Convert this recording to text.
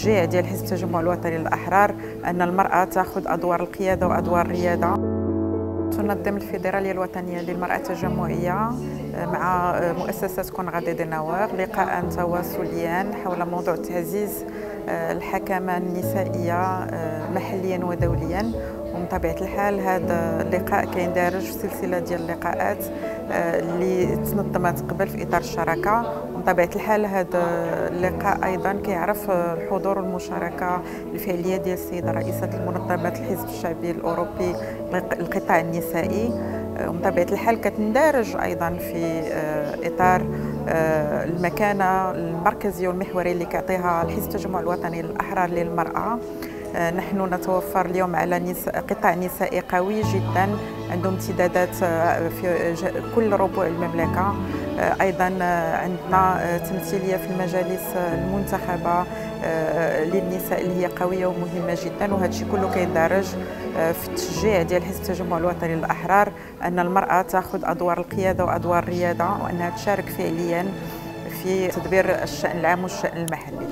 التشجيع ديال حزب التجمع الوطني للأحرار أن المرأة تأخذ أدوار القيادة وأدوار الريادة. تنظم الفيدرالية الوطنية للمرأة التجمعية مع مؤسسة كونغادي دي نوار لقاء تواصليا حول موضوع تعزيز الحكمة النسائية محليا ودوليا. ومن طبيعه الحال هذا اللقاء كيندرج في سلسلة ديال اللقاءات اللي تنظمت قبل في إطار الشراكة. ومن طبيعه الحال هذا اللقاء أيضا كيعرف الحضور والمشاركة الفعلية ديال السيدة رئيسة المنظمة الحزب الشعبي الأوروبي القطاع النسائي. ومن طبيعه الحال كتندرج أيضا في إطار المكانة المركزية والمحورية اللي كيعطيها الحزب التجمع الوطني للأحرار للمرأة. نحن نتوفر اليوم على نساء قطاع نسائي قوي جدا عندهم امتدادات في كل ربوع المملكة. أيضا عندنا تمثيلية في المجالس المنتخبة للنساء اللي هي قوية ومهمة جدا. وهذا الشيء كله كيندرج في التشجيع ديال حزب التجمع الوطني للأحرار أن المرأة تأخذ أدوار القيادة وأدوار الريادة وأنها تشارك فعليا في تدبير الشأن العام والشأن المحلي.